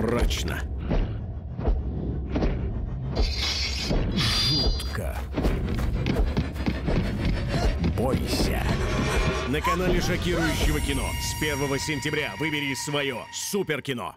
Мрачно. Жутко. Бойся. На канале шокирующего кино с 1 сентября выбери свое суперкино.